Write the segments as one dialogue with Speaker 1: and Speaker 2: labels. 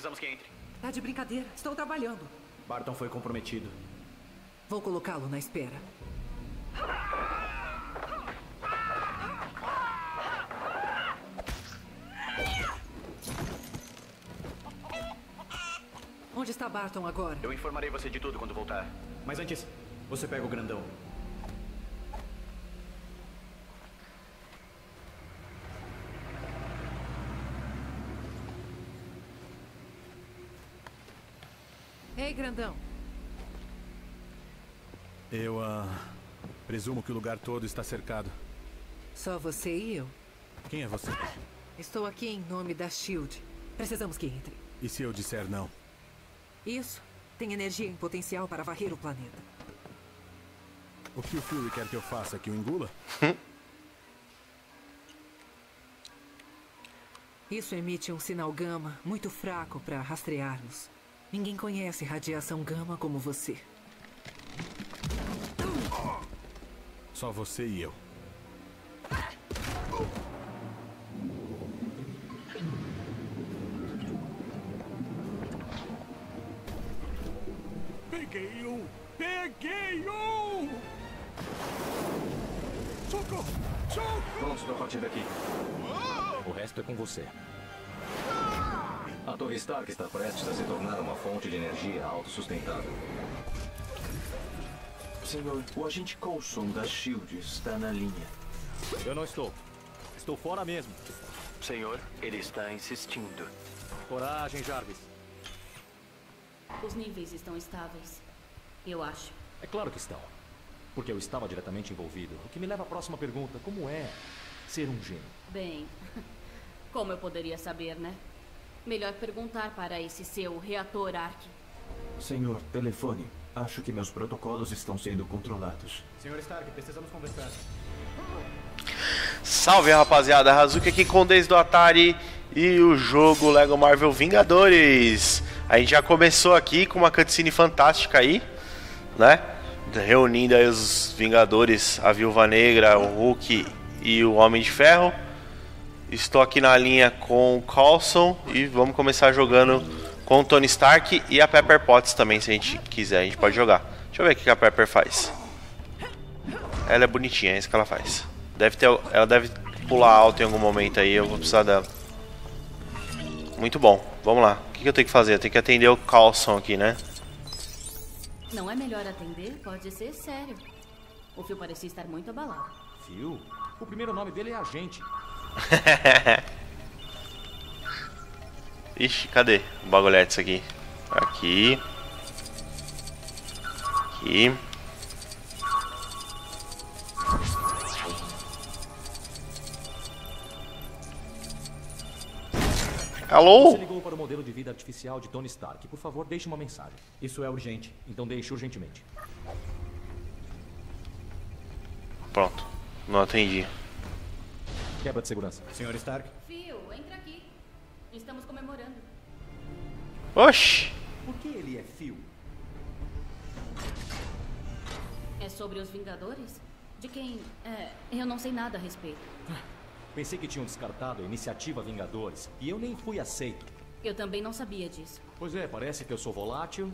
Speaker 1: Precisamos que entre.
Speaker 2: Tá de brincadeira. Estou trabalhando.
Speaker 1: Barton foi comprometido.
Speaker 2: Vou colocá-lo na espera. Onde está Barton agora?
Speaker 1: Eu informarei você de tudo quando voltar. Mas antes, você pega o grandão.
Speaker 2: Grandão.
Speaker 3: Eu, ah. presumo que o lugar todo está cercado.
Speaker 2: Só você e eu.
Speaker 3: Quem é você?
Speaker 2: Estou aqui em nome da SHIELD. Precisamos que entre.
Speaker 3: E se eu disser não?
Speaker 2: Isso. Tem energia em potencial para varrer o planeta.
Speaker 3: O que o Fury quer que eu faça? Que o engula?
Speaker 2: Isso emite um sinal gama muito fraco para rastrearmos. Ninguém conhece radiação gama como você.
Speaker 3: Só você e eu.
Speaker 4: Peguei um! Peguei um! Socorro! Socorro!
Speaker 1: Pra partir daqui.
Speaker 5: O resto é com você.
Speaker 1: Torre Stark está prestes a se tornar uma fonte de energia autossustentável.
Speaker 6: Senhor, o agente Coulson da SHIELD está na linha.
Speaker 5: Eu não estou. Estou fora mesmo.
Speaker 6: Senhor, ele está insistindo.
Speaker 5: Coragem, Jarvis.
Speaker 7: Os níveis estão estáveis. Eu acho.
Speaker 5: É claro que estão. Porque eu estava diretamente envolvido. O que me leva à próxima pergunta: como é ser um gênio?
Speaker 7: Bem, como eu poderia saber, né? Melhor perguntar para esse seu reator Ark.
Speaker 6: Senhor, telefone. Acho que meus protocolos estão sendo controlados.
Speaker 1: Senhor Stark, precisamos conversar.
Speaker 8: Salve rapaziada, Hazuki aqui com Desde o Atari e o jogo Lego Marvel Vingadores. A gente já começou aqui com uma cutscene fantástica aí, né? Reunindo aí os Vingadores, a Viúva Negra, o Hulk e o Homem de Ferro. Estou aqui na linha com o Coulson e vamos começar jogando com o Tony Stark e a Pepper Potts também, se a gente quiser, a gente pode jogar. Deixa eu ver o que a Pepper faz. Ela é bonitinha, é isso que ela faz. Deve ter, ela deve pular alto em algum momento aí, eu vou precisar dela. Muito bom, vamos lá. O que eu tenho que fazer? Eu tenho que atender o Carlson aqui, né?
Speaker 7: Não é melhor atender? Pode ser sério. O fio parecia estar muito abalado.
Speaker 5: Phil? O primeiro nome dele é Agente.
Speaker 8: Ixi, cadê o bagulhete aqui? Aqui. Aqui. Alô?
Speaker 5: Você ligou para o modelo de vida artificial de Tony Stark. Por favor, deixe uma mensagem.
Speaker 1: Isso é urgente.
Speaker 5: Então deixe urgentemente.
Speaker 8: Pronto. Não atendi.
Speaker 5: Quebra de segurança.
Speaker 1: Senhor Stark?
Speaker 7: Fio, entra aqui. Estamos comemorando.
Speaker 8: Oxi.
Speaker 5: Por que ele é Phil?
Speaker 7: É sobre os Vingadores? De quem? É, eu não sei nada a respeito.
Speaker 5: Pensei que tinham descartado a iniciativa Vingadores e eu nem fui aceito.
Speaker 7: Eu também não sabia disso.
Speaker 5: Pois é, parece que eu sou volátil,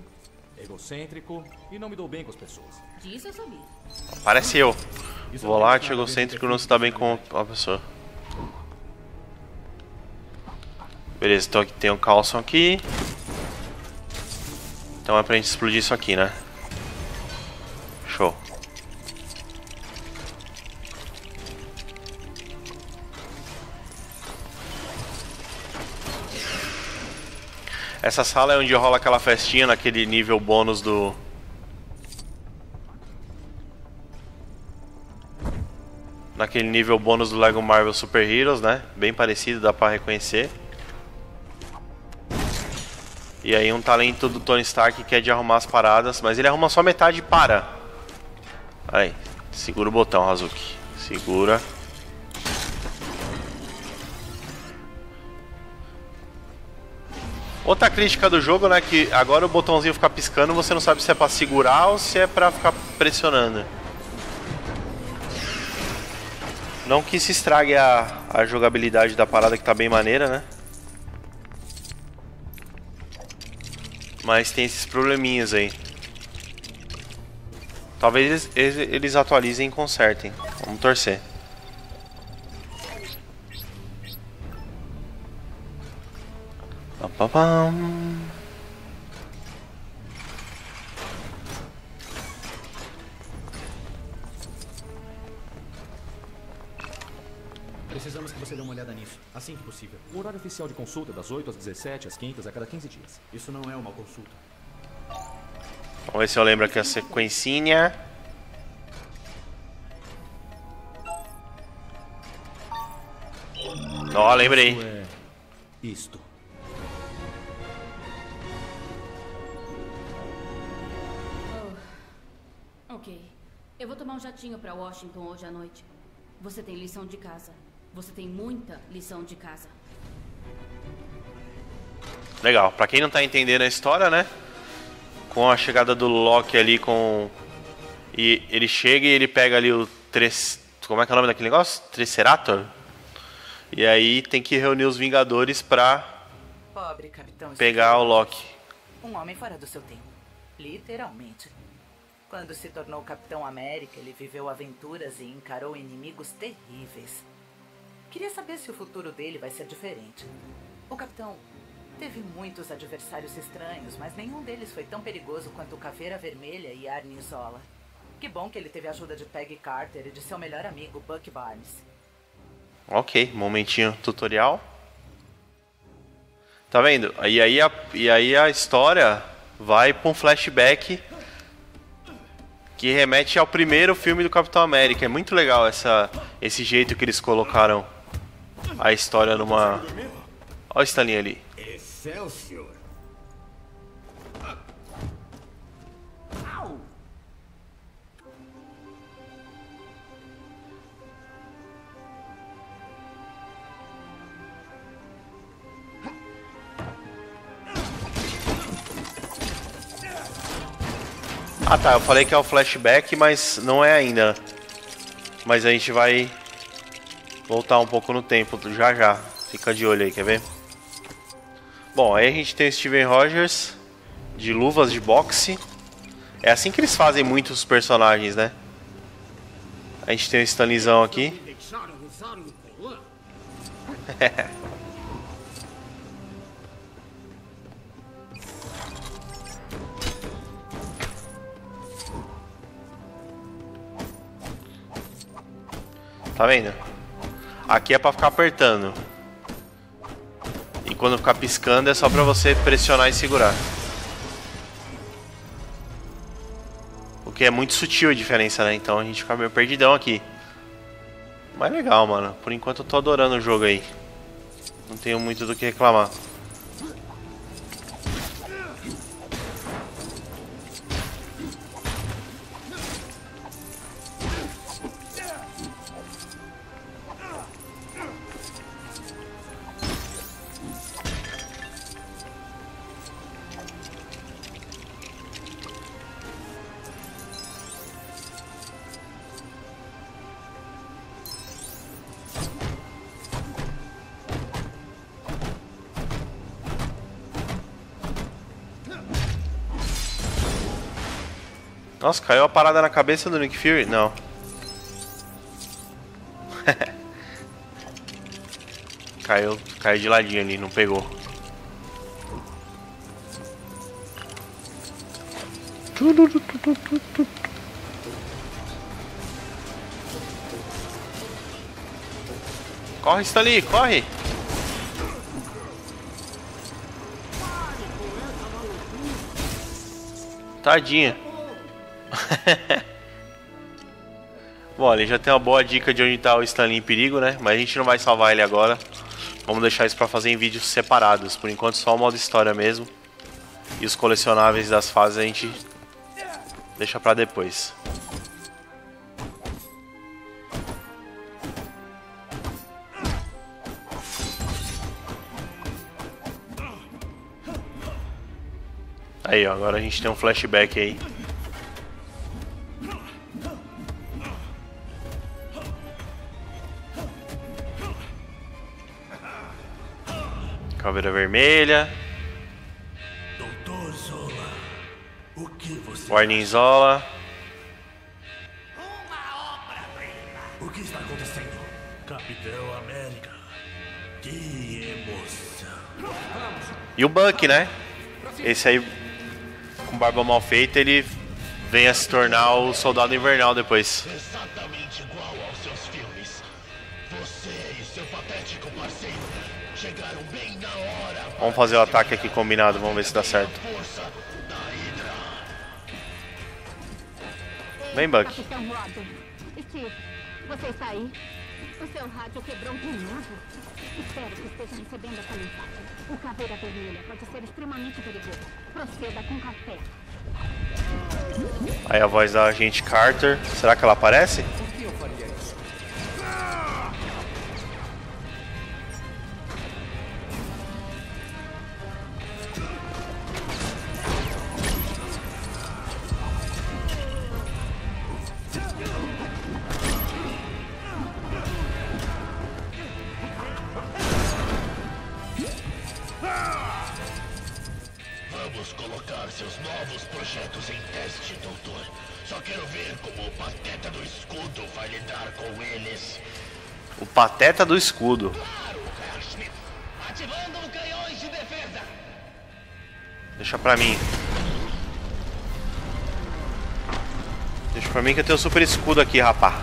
Speaker 5: egocêntrico e não me dou bem com as pessoas.
Speaker 7: Disso eu sabia.
Speaker 8: Parece eu. Volátil, egocêntrico, não se dá bem com a pessoa. Beleza, então aqui tem o Carlson aqui. Então é pra gente explodir isso aqui, né? Show. Essa sala é onde rola aquela festinha naquele nível bônus do. Naquele nível bônus do Lego Marvel Super Heroes, né? Bem parecido, dá pra reconhecer. E aí um talento do Tony Stark que é de arrumar as paradas, mas ele arruma só metade e para. Aí, segura o botão, Hazuki. Segura. Outra crítica do jogo, né, que agora o botãozinho fica piscando, você não sabe se é pra segurar ou se é pra ficar pressionando. Não que se estrague a, a jogabilidade da parada que tá bem maneira, né? Mas tem esses probleminhas aí. Talvez eles, eles atualizem e consertem. Vamos torcer.
Speaker 3: Precisamos que você dê uma olhada nisso, assim que possível.
Speaker 5: O horário oficial de consulta é das 8 às 17, às quintas, a cada 15 dias.
Speaker 3: Isso não é uma consulta.
Speaker 8: Vamos ver se eu lembro aqui a sequencinha. Ó, lembrei.
Speaker 3: Isso é isto.
Speaker 7: Ok. Eu vou tomar um jatinho pra Washington hoje à noite. Você tem lição de casa. Você tem muita lição de casa.
Speaker 8: Legal. Pra quem não tá entendendo a história, né? Com a chegada do Loki ali com... E ele chega e ele pega ali o... Tres... Como é que é o nome daquele negócio? Tricerator? E aí tem que reunir os Vingadores pra
Speaker 2: Pobre capitão.
Speaker 8: pegar o Loki.
Speaker 2: Um homem fora do seu tempo. Literalmente. Quando se tornou Capitão América, ele viveu aventuras e encarou inimigos terríveis. Queria saber se o futuro dele vai ser diferente. O capitão teve muitos adversários estranhos, mas nenhum deles foi tão perigoso quanto Caveira Vermelha e Arnie Zola. Que bom que ele teve a ajuda de Peggy Carter e de seu melhor amigo, Buck Barnes.
Speaker 8: Ok, momentinho tutorial. Tá vendo? E aí a, e aí a história vai pra um flashback que remete ao primeiro filme do Capitão América. É muito legal essa, esse jeito que eles colocaram a história numa. Olha o Stanley ali.
Speaker 4: Excelsior.
Speaker 8: Ah tá, eu falei que é o flashback, mas não é ainda. Mas a gente vai voltar um pouco no tempo já já. Fica de olho aí, quer ver? Bom, aí a gente tem o Steven Rogers de luvas de boxe. É assim que eles fazem muitos personagens, né? A gente tem o Stanleyzão aqui. Tá vendo? Aqui é pra ficar apertando. E quando ficar piscando é só pra você pressionar e segurar. O que é muito sutil a diferença, né? Então a gente fica meio perdidão aqui. Mas legal, mano. Por enquanto eu tô adorando o jogo aí. Não tenho muito do que reclamar. Nossa, caiu a parada na cabeça do Nick Fury? Não. caiu, caiu de ladinho ali, não pegou. Corre, Stanley, corre! Tadinha. Bom, ele já tem uma boa dica de onde tá o Stanley em perigo, né? Mas a gente não vai salvar ele agora. Vamos deixar isso pra fazer em vídeos separados. Por enquanto só o modo história mesmo. E os colecionáveis das fases a gente deixa pra depois. Aí, ó, agora a gente tem um flashback aí. Caveira vermelha.
Speaker 4: Doutor Zod.
Speaker 8: Warninzola.
Speaker 9: O que está acontecendo? Capitão América. Que emoção.
Speaker 8: E o Buck, né? Esse aí, com barba mal feita, ele vem a se tornar o soldado invernal depois. Vamos fazer o ataque aqui combinado, vamos ver se dá certo. Vem, Buck.
Speaker 10: Steve, você está aí? O seu rádio quebrou de novo? Espero que esteja recebendo essa mensagem. O Caveira Vermelha pode ser extremamente perigoso. Proceda com cautela.
Speaker 8: Aí a voz da agente Carter. Será que ela aparece?
Speaker 11: Por que eu faria
Speaker 9: pateta do escudo.
Speaker 8: Deixa pra mim. Deixa pra mim que eu tenho super escudo aqui, rapá.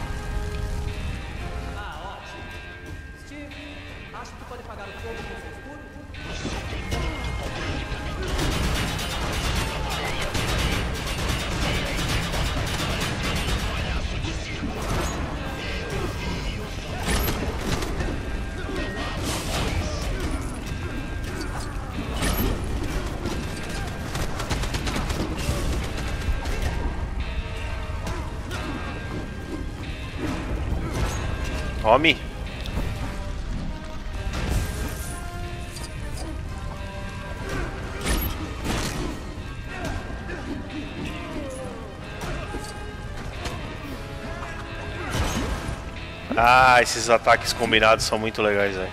Speaker 11: Ah,
Speaker 8: esses ataques combinados são muito legais, velho.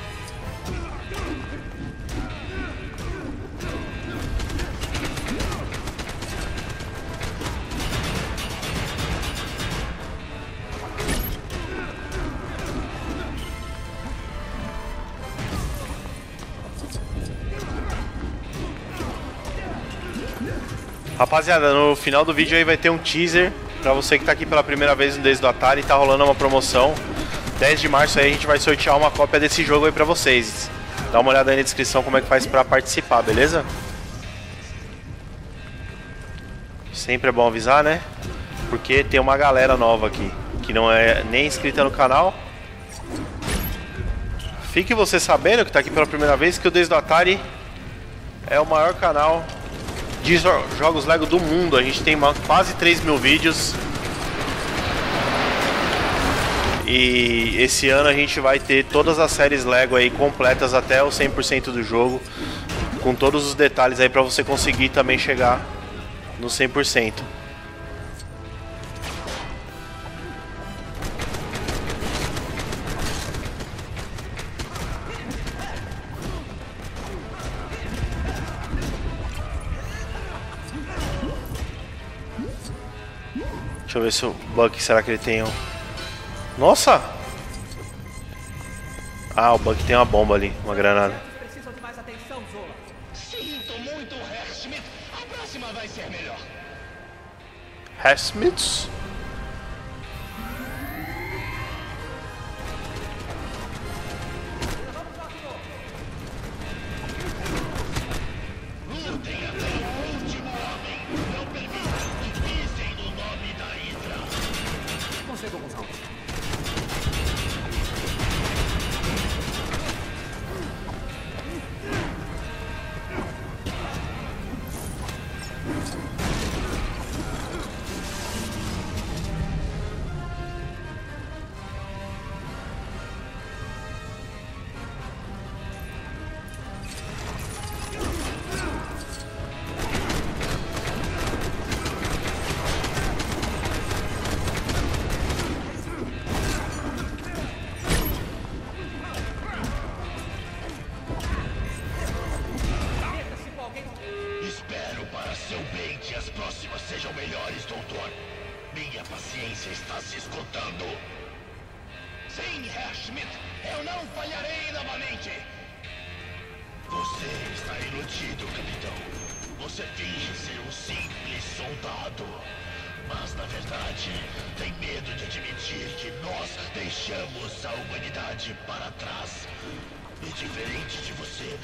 Speaker 8: Rapaziada, no final do vídeo aí vai ter um teaser pra você que tá aqui pela primeira vez no Desde do Atari, tá rolando uma promoção. 10 de março aí a gente vai sortear uma cópia desse jogo aí pra vocês. Dá uma olhada aí na descrição como é que faz pra participar, beleza? Sempre é bom avisar, né? Porque tem uma galera nova aqui que não é nem inscrita no canal. Fique você sabendo que tá aqui pela primeira vez que o Desde do Atari é o maior canal de jo- jogos Lego do mundo. A gente tem quase 3 mil vídeos. E esse ano a gente vai ter todas as séries Lego aí completas até o 100% do jogo. Com todos os detalhes aí pra você conseguir também chegar no 100%. Deixa eu ver se o Buck, será que ele tem um... Nossa! Ah, o Buck tem uma bomba ali, uma granada.
Speaker 11: Precisam de mais atenção, Zola.
Speaker 9: Sinto muito, Herr Schmidt. A próxima vai ser melhor.
Speaker 8: Hasmiths?
Speaker 9: as próximas sejam melhores, doutor. Minha paciência
Speaker 11: está se esgotando.
Speaker 9: Sim, Herr Schmidt, eu não falharei novamente. Você está iludido, capitão. Você finge ser um simples soldado. Mas, na verdade, tem medo de admitir que nós deixamos a humanidade para trás. E diferente de você,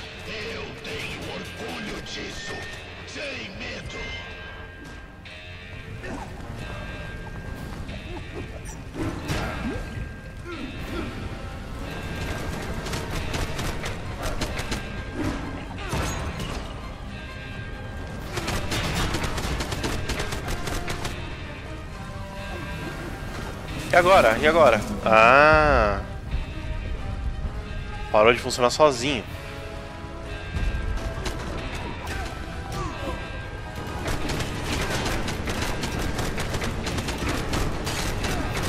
Speaker 9: eu tenho orgulho disso. Sem medo.
Speaker 8: E agora? E agora? Ah. Parou de funcionar sozinho.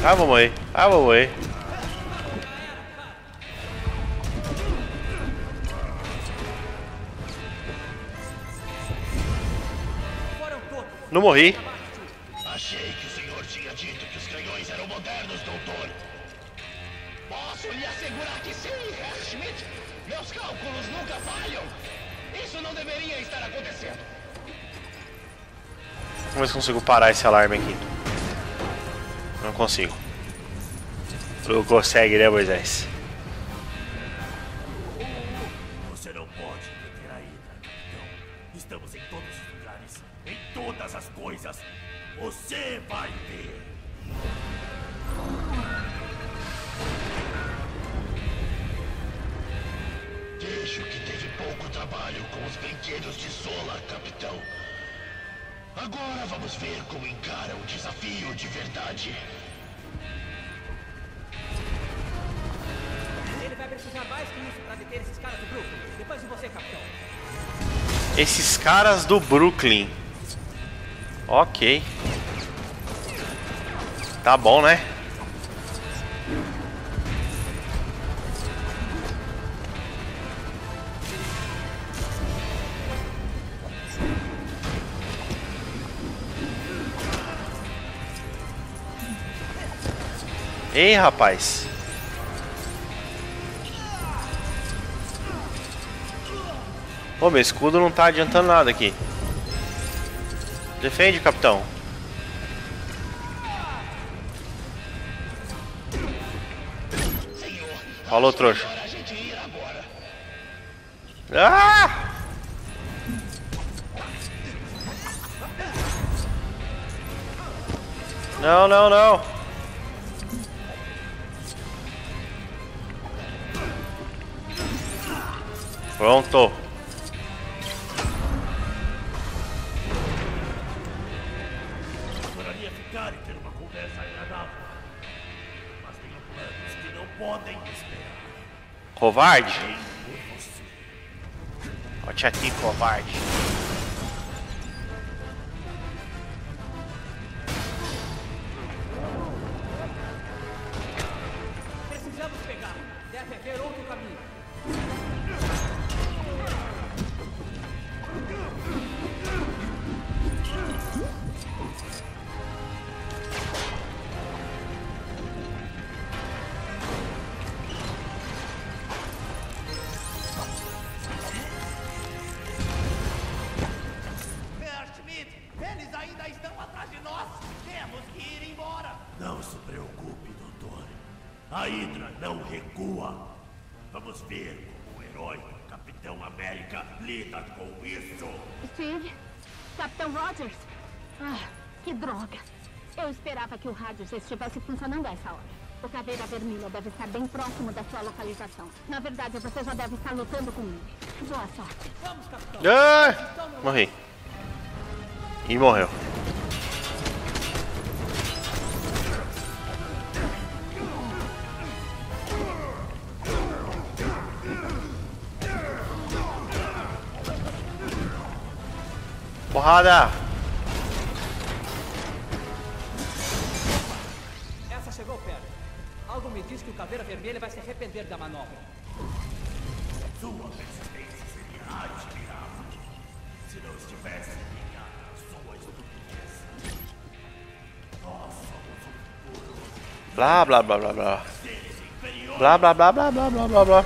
Speaker 8: Ah, morrer. Ah, morrer. Não morri.
Speaker 9: Achei que o senhor tinha dito que os canhões eram modernos, doutor. Posso lhe assegurar que sim, Herr Schmidt. Meus cálculos nunca falham. Isso não deveria estar acontecendo.
Speaker 8: Vamos ver se consigo parar esse alarme aqui. Não consigo. Tu consegue, né, Moisés?
Speaker 9: Você não pode deter a Hydra, capitão. Estamos em todos os lugares, em todas as coisas. Você vai ver. Vejo que teve pouco trabalho com os brinquedos de Sola, capitão. Agora vamos ver como encara o desafio de verdade.
Speaker 11: Esses caras do Brooklyn. Depois de você, capitão.
Speaker 8: Esses caras do Brooklyn. Ok. Tá bom, né? Ei, rapaz. Pô, meu escudo não tá adiantando nada aqui. Defende, capitão. Falou, trouxa. Ah! Não, não, não. Pronto. Covarde. Volte aqui, covarde.
Speaker 10: Droga. Eu esperava que o rádio já estivesse funcionando a essa hora. O Caveira Vermelha deve estar bem próximo da sua localização. Na verdade, você já deve estar lutando com ele. Boa sorte.
Speaker 11: Vamos, capitão.
Speaker 8: Ah! Morri. E morreu. Porrada!
Speaker 11: Caveira Vermelha vai se arrepender da manobra.
Speaker 9: Sua persistência seria admirável. Se não estivesse ligada às suas estupidez. Nós somos o futuro.
Speaker 8: Blá blá blá blá blá. Blá, blá, blá, blá, blá, blá, blá, blá.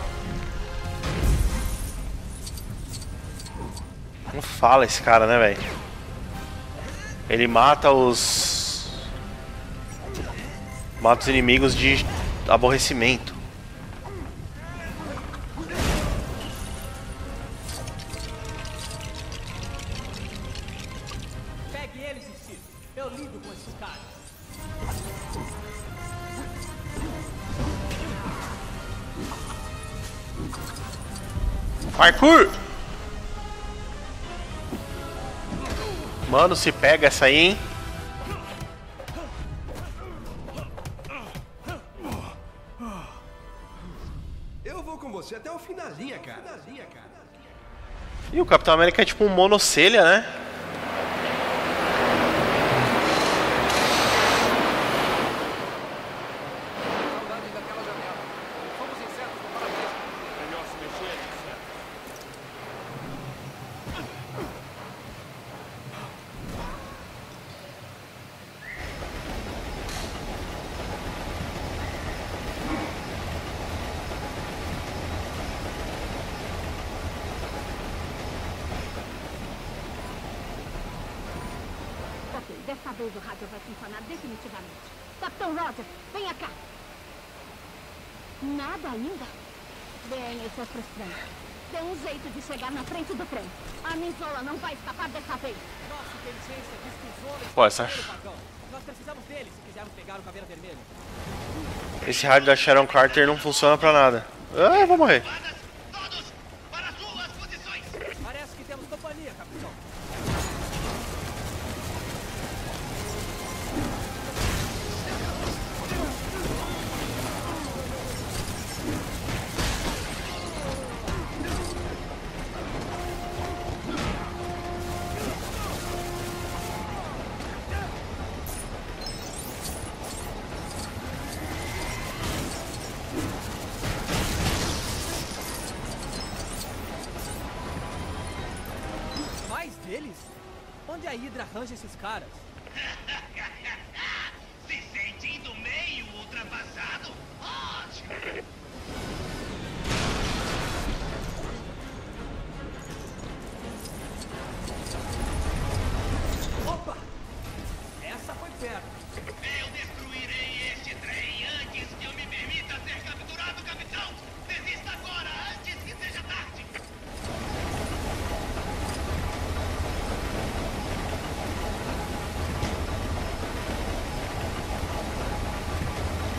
Speaker 8: Não fala esse cara, né, velho? Ele mata os... Mata os inimigos de aborrecimento.
Speaker 11: Pegue eles, Steve. Eu lido com esses caras.
Speaker 8: Parkour! Mano, se pega essa aí, hein? Capitão América é tipo um monocelha, né?
Speaker 10: Ok, dessa vez o rádio vai funcionar definitivamente. Capitão Roger, venha cá. Nada ainda? Bem, isso é frustrante. Dê um jeito de chegar na frente do trem. A Nizola não vai escapar dessa vez.
Speaker 11: Nossa inteligência diz que os homens
Speaker 8: Pô, essa-
Speaker 11: estão no vagão. Nós precisamos deles se quisermos pegar o Caveira Vermelha.
Speaker 8: Esse rádio da Sharon Carter não funciona pra nada. Ah, eu vou morrer.
Speaker 11: Onde a Hydra arranja esses caras?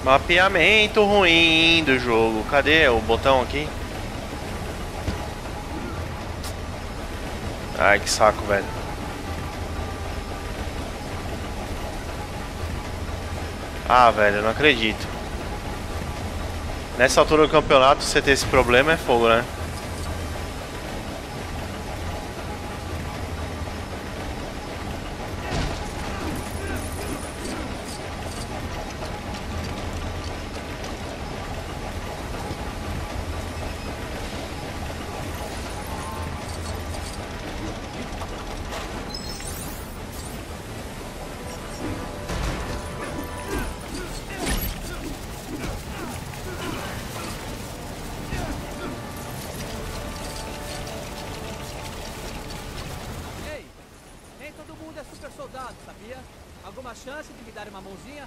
Speaker 8: Mapeamento ruim do jogo. Cadê o botão aqui? Ai, que saco, velho. Ah, velho, eu não acredito. Nessa altura do campeonato, você ter esse problema é fogo, né?
Speaker 11: Sabia? Alguma chance de me dar uma mãozinha?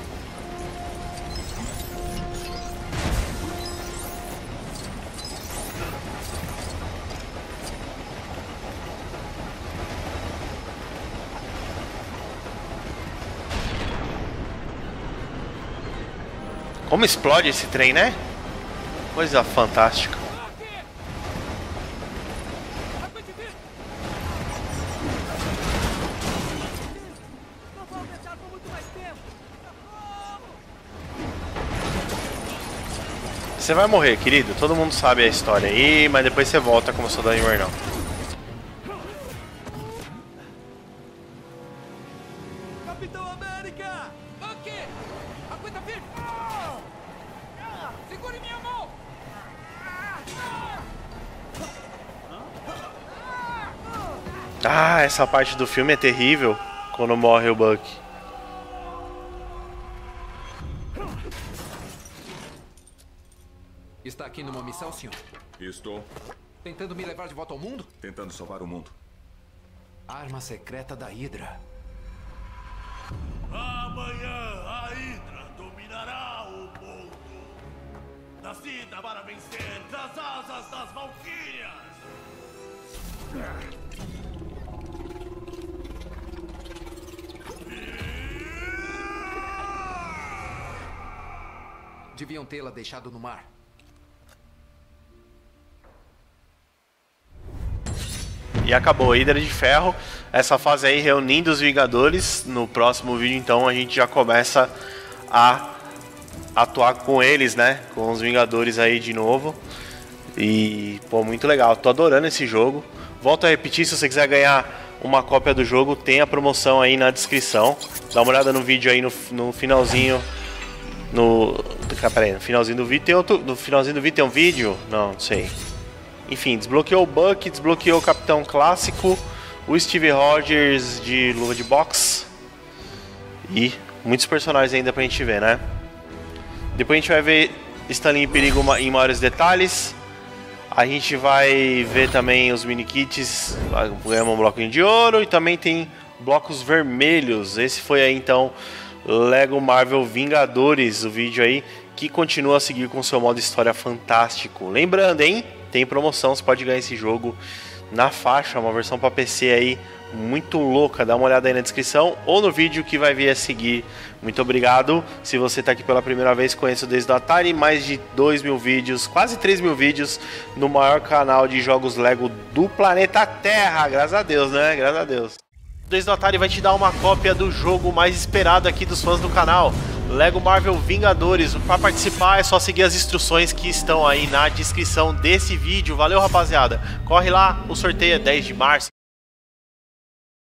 Speaker 8: Como explode esse trem, né? Coisa fantástica. Você vai morrer, querido. Todo mundo sabe a história aí, mas depois você volta como soldado invernal. Essa parte do filme é terrível quando morre o Buck.
Speaker 12: Está aqui numa missão, senhor?
Speaker 13: Estou
Speaker 12: Tentando me levar de volta ao mundo?
Speaker 13: tentando salvar o mundo.
Speaker 12: Arma secreta da Hydra.
Speaker 9: Amanhã a Hydra dominará o mundo. Nascida para vencer das asas das Valquírias.
Speaker 12: Deviam tê-la deixado no mar.
Speaker 8: E acabou Hidra de Ferro. Essa fase aí reunindo os Vingadores. No próximo vídeo, então, a gente já começa a atuar com eles, né? Com os Vingadores aí de novo. E, pô, muito legal. Tô adorando esse jogo. Volto a repetir, se você quiser ganhar uma cópia do jogo, tem a promoção aí na descrição. Dá uma olhada no vídeo aí no, no finalzinho. No. Peraí, no finalzinho do vídeo tem outro. No finalzinho do vídeo tem um vídeo? Não, não sei. Enfim, desbloqueou o Buck, desbloqueou o Capitão Clássico, o Steve Rogers de luva de boxe e muitos personagens ainda pra gente ver, né? Depois a gente vai ver Stanley em perigo em maiores detalhes. A gente vai ver também os mini kits, ganhamos um bloquinho de ouro e também tem blocos vermelhos. Esse foi aí então Lego Marvel Vingadores, o vídeo aí que continua a seguir com seu modo história fantástico. Lembrando, hein? Tem promoção, você pode ganhar esse jogo na faixa, uma versão para PC aí muito louca. Dá uma olhada aí na descrição ou no vídeo que vai vir a seguir. Muito obrigado. Se você está aqui pela primeira vez, conheço desde o Atari, mais de 2 mil vídeos, quase 3 mil vídeos no maior canal de jogos Lego do planeta Terra. Graças a Deus, né? Graças a Deus. Desde o Atari vai te dar uma cópia do jogo mais esperado aqui dos fãs do canal. Lego Marvel Vingadores. Para participar é só seguir as instruções que estão aí na descrição desse vídeo. Valeu, rapaziada. Corre lá, o sorteio é 10 de março.